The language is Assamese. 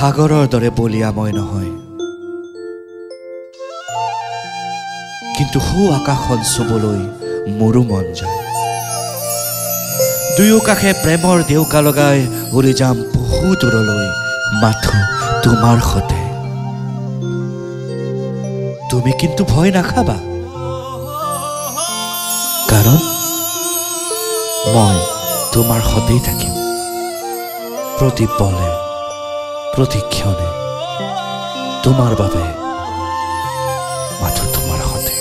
সাগৰৰ দৰে বলিয়া মই নহয়। কিন্তু সৌ আকাশখন চুবলৈ মোৰো মন যায়। দুয়ো কাষে প্ৰেমৰ ডেউকা লগাই উৰি যাম বহু দূৰলৈ মাথো তোমাৰ সতে। তুমি কিন্তু ভয় নাখাবা। কাৰণ মই তোমাৰ সতেই থাকিম। প্ৰতিপলে প্রতিক্ষণে তোমার বাবে মাথা তোমার হাতে।